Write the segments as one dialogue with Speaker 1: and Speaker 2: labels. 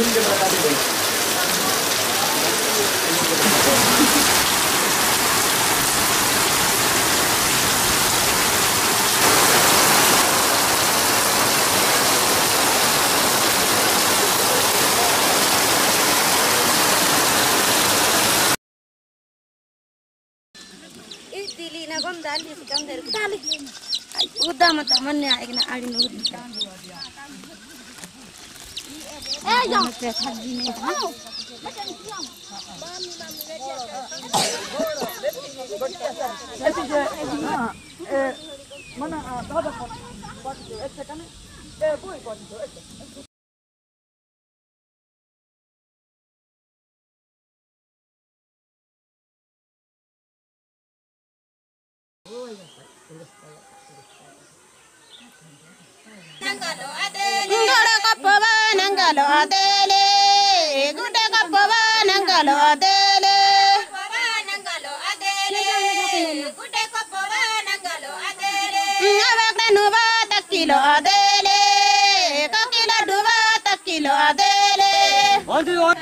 Speaker 1: मुझे बता दीजिए
Speaker 2: قدامك عملنا عقنا عقنا قدامك Ayun. Mana, baba, baba, baba, baba, baba, baba, baba,
Speaker 3: ಅದೇಲೆ ಅವಾಗ್ನು ಬಾ ತಕ್ಕಿಲೋ ಅದೇಲೆ ಕಕ್ಕಿಲ ಡುವ ತಕ್ಕಿಲೋ ಅದೇಲೆ ಅದೇಲೆ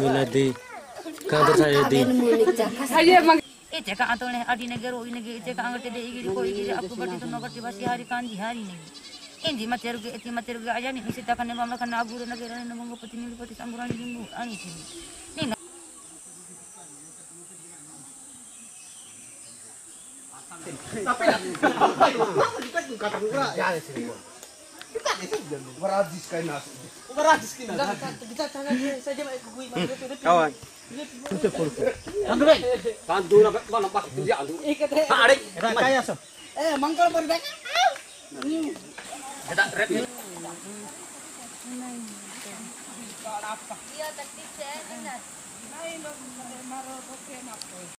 Speaker 4: miladi
Speaker 5: saya di
Speaker 6: aku
Speaker 1: Tapi apa itu? Kita juga terluka. Ya. Kita di sini. Kain nasi. Merajis kain nasi. Kita tangan saja gue Kawan. Tutup pulpo. Andrei. Tandu nak mana pas kerja tu. Eh, mangkal berbeda. Kita red. Iya, taktik saya ingat. Nah, ini baru pakai maro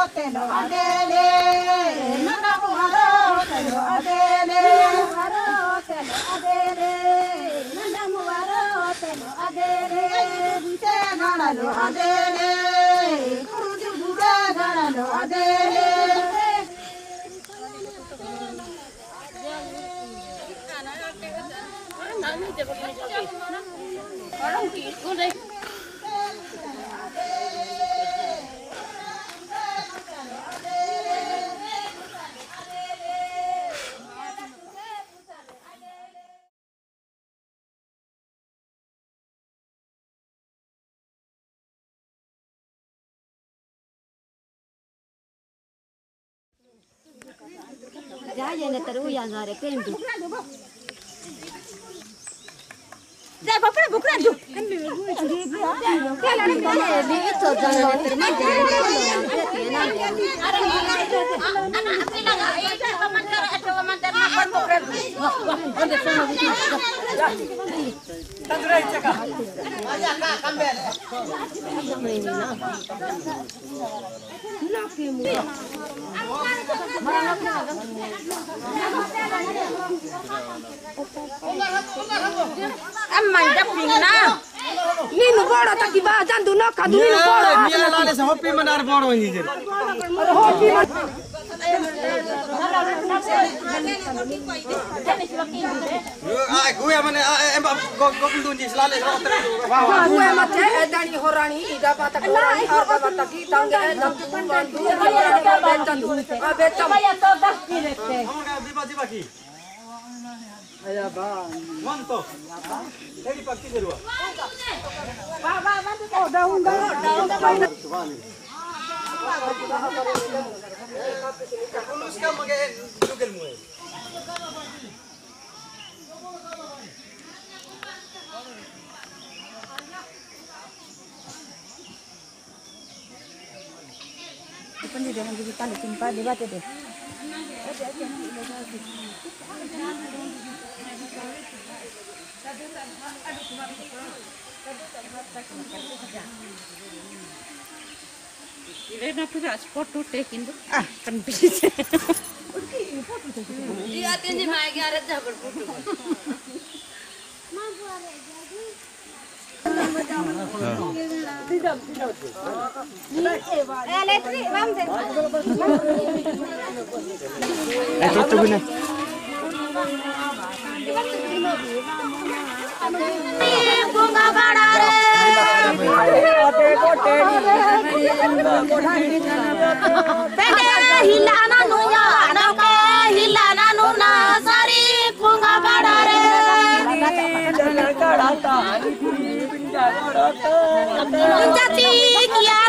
Speaker 3: hotelo adele Adele, mu haro hotelo adele
Speaker 2: haro hotelo adele nana mu haro hotelo adele
Speaker 3: bute nana lo adele kuruju bute nana lo adele orang
Speaker 2: kisku deh
Speaker 5: Gaya na taruyan na rependo. Papra bukrando.
Speaker 1: Anak
Speaker 7: Amanda pingna. Ninu bora taki ba jan duno kadu ninu bora. Ya, iya, lale
Speaker 1: sa hopi mandar bora ini je gue mana embak gok dundi selalu gue
Speaker 7: mate edani horani ida patak horani arba patak
Speaker 1: ayo Uno उसका मगे Google मुए
Speaker 7: di dalam ditimpa di batu deh. Tadi ada cuma itu. Elena punya
Speaker 2: sport tuh teh kindu.
Speaker 6: Ah, kan bisa.
Speaker 2: Dia tadi main gara dah berputu. Mampu ada jadi.
Speaker 8: Tidak, tidak.
Speaker 3: Eh, letri, ram deh.
Speaker 4: Eh, tuh tuh gini.
Speaker 2: Bunga barat. हिलाना नु याना का हिलाना नु ना सारी पुंगा बड़ा रे
Speaker 6: डलकड़ाता
Speaker 2: जाती किया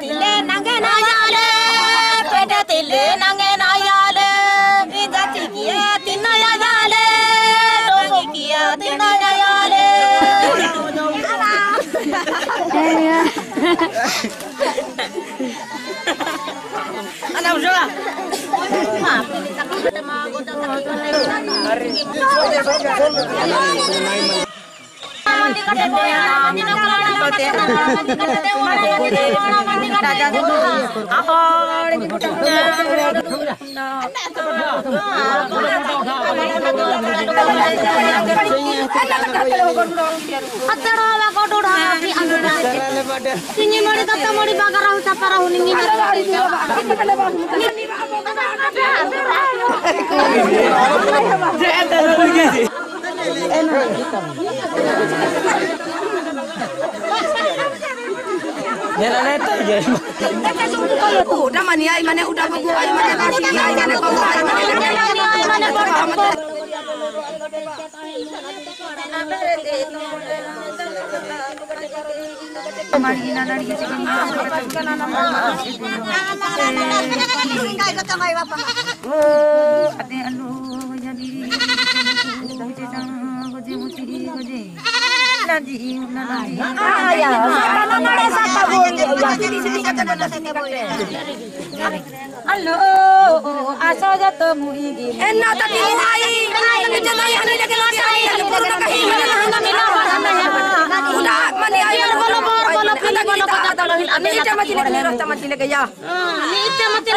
Speaker 2: ti le na ge na ya le pe da ti le na ge na ya le ni da ti ki ya ti na ya ya le do ni ki ya ti na ya ya le anh đâu chưa? mà Ini mau kata mau
Speaker 7: ai mana
Speaker 6: ate anu
Speaker 7: ani puru na kahi mana na na mina udah mani ai mana bolo bolo bolo kita kita Ni ita mati lagi ni rata mati lagi ya.
Speaker 2: Ni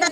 Speaker 3: te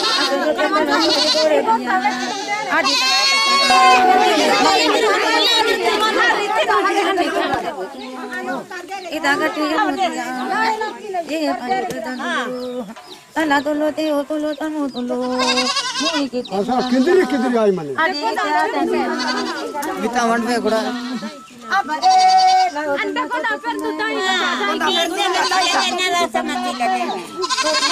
Speaker 6: तला तो लोते हो। तो लो तनु तो लो अच्छा किधरी किधरी आई मने गीता मंड में घोड़ा
Speaker 3: अब ए
Speaker 6: अंडा को ना फिर तू तो नहीं
Speaker 3: करते
Speaker 6: lu.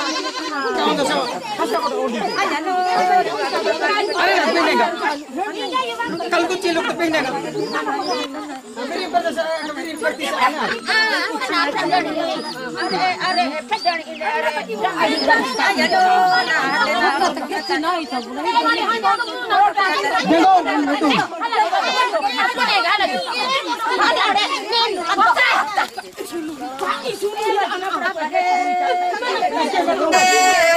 Speaker 6: अरे
Speaker 2: पहनेगा कल को चीज लोग तो
Speaker 1: पहनेगा
Speaker 6: मेरी प्रदर्शन मेरी
Speaker 1: प्रतिष्ठा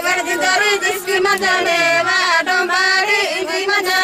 Speaker 3: Vargidari, this is my dame, I.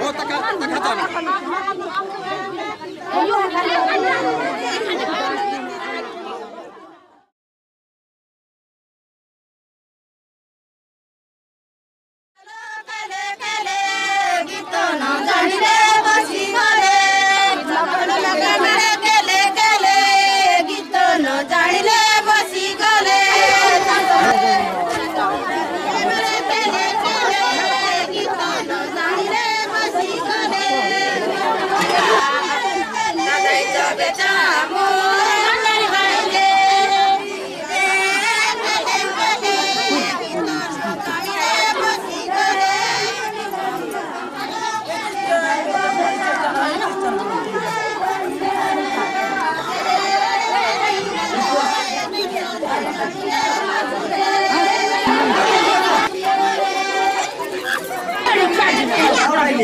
Speaker 1: Oh, tak tak tak tak.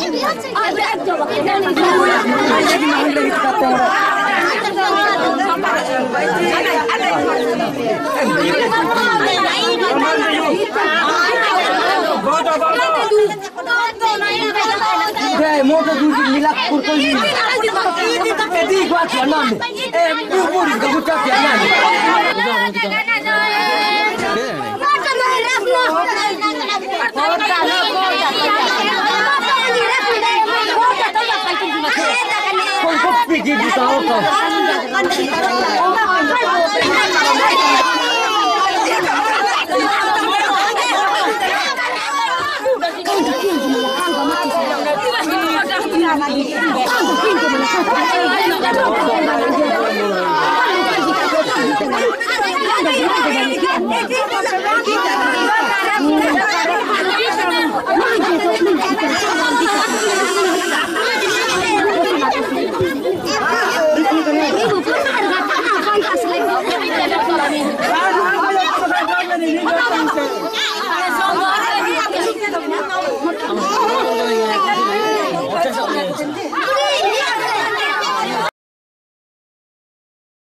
Speaker 2: ¡Ay, no, no, no! ¡Ay,
Speaker 9: Kau kau pergi buta kau.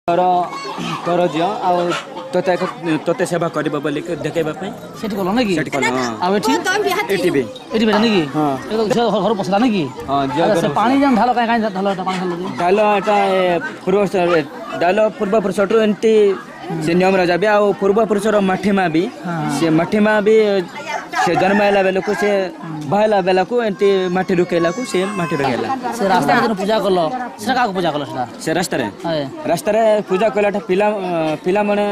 Speaker 4: ତୋର ତୋର ଝିଅ ଆଉ ତୋତେ ଏକ ତୋତେ ସେବା କରିବ ବୋଲି ଦେଖେଇବା ପାଇଁ
Speaker 9: ସେଠି କଲ ନାଇଁ କି ସେଠି
Speaker 4: କଲ ହଁ
Speaker 9: ଆଉ ଏଠି
Speaker 4: ଏଠି ବି
Speaker 9: ଏଠି ବେଟା ନାଇଁ କି
Speaker 4: ହଁ।
Speaker 9: ଏ ତ ଝିଅ ଘର ପଶିଲା ନାଇଁ କି
Speaker 4: ହଁ ଝିଅ ଆରେ ସେ ଘର ପାଣି
Speaker 9: ଯେନ୍ ଢାଲ କାଇଁ କାଇଁ ଢାଲ ଏଟା ପାଣି ଢାଲ ଯେ?
Speaker 4: ଡାଲ ଏଟା ଏ, ପୂର୍ବ ଡାଲ ପୂର୍ବ ପୁରୁଷଠୁ ଏମିତି
Speaker 9: ସେ
Speaker 4: ନିୟମ ରଜାବି ଆଉ ପୂର୍ବ ପୁରୁଷର ମାଠିମା ବି
Speaker 9: ସେ
Speaker 4: ମାଠିମା ବି ସେ ଜନ୍ମ ହେଲା ବେଳକୁ ସେ ବାହାରିଲା ବେଳକୁ ଏମିତି ମାଟି ରୁକେଇଲାକୁ ସେ ମାଟି ରୁକେଇଲା
Speaker 9: ସେ ରାସ୍ତାରେ ଯେନ୍ ପୂଜା କଲ ସେଟା କାହାକୁ ପୂଜା କଲ ସେଟା
Speaker 4: ସେ ରାସ୍ତାରେ
Speaker 9: ହାଏ
Speaker 4: ରାସ୍ତାରେ ପୂଜା କଲାଟା ପିଲା ପିଲାମାନେ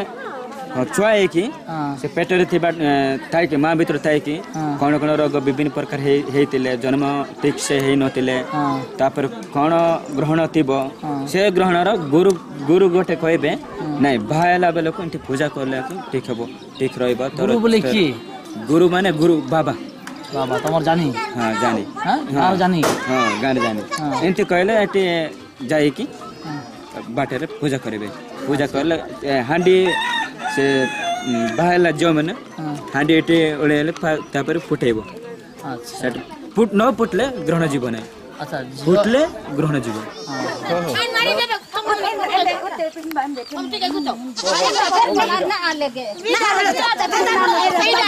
Speaker 4: ଛୁଆ ହେଇକି
Speaker 9: ହଁ
Speaker 4: ସେ ପେଟରେ ଥିବା ଏ, ଥାଇକି ମା ଭିତରେ ଥାଇକି
Speaker 9: ହଁ।
Speaker 4: କଣ କଣ ରୋଗ ବିଭିନ୍ନ ପ୍ରକାର ହେଇ ହେଇଥିଲେ ଜନ୍ମ ଠିକ ସେ ହେଇନଥିଲେ
Speaker 9: ହଁ
Speaker 4: ତାପରେ କଣ ଗ୍ରହଣ ଥିବ
Speaker 9: ହଁ।
Speaker 4: ସେ ଗ୍ରହଣର ଗୁରୁ ଗୁରୁ ଗୋଟେ କହିବେ ନାଇଁ ବାହା ହେଲା ବେଳକୁ ଏମିତି ପୂଜା କଲେ ଠିକ ହବ ଠିକ ରହିବ ତୋର गुरु माने गुरु बाबा।
Speaker 9: बाबा तमर जानी?
Speaker 4: हाँ जानी।
Speaker 9: हाँ। हाँ? आ जानी?
Speaker 4: हाँ गाने जानी।
Speaker 9: हाँ।
Speaker 4: एंते कहले एते जाई की?
Speaker 9: हाँ।
Speaker 4: बाटे रे पूजा करबे। पूजा करले हांडी से बाहेला जो माने हांडी एते ओलेले तापर फुटेबो।
Speaker 9: अच्छा।
Speaker 4: फुट न फुटले ग्रहण जीवन है
Speaker 9: अच्छा फुटले
Speaker 4: ग्रहण जीवन
Speaker 9: हाँ।
Speaker 2: हो। हो।
Speaker 6: हम ठीक है। कुछ तो
Speaker 2: ना
Speaker 6: लगे
Speaker 3: ना लगे तो ना लगे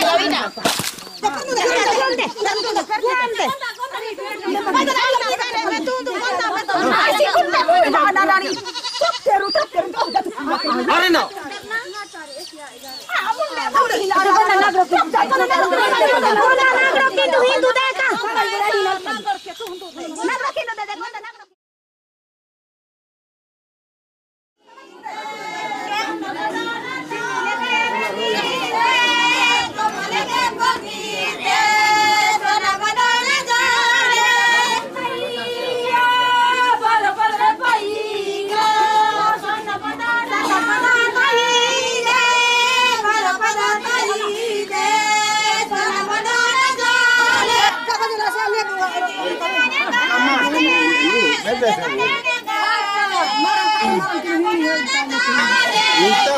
Speaker 2: Esta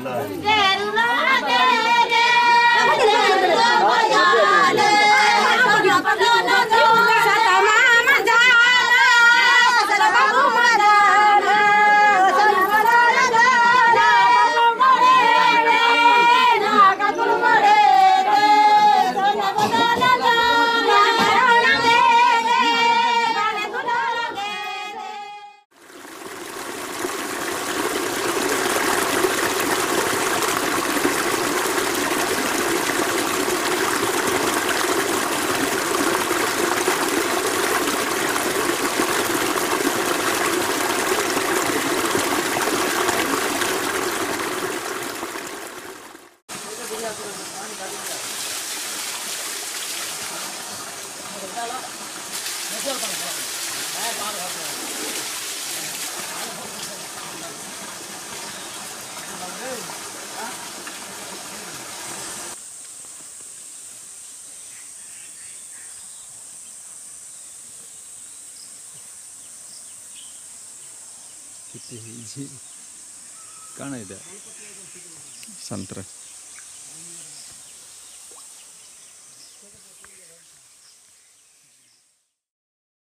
Speaker 2: love.
Speaker 8: hiji kana ida santra.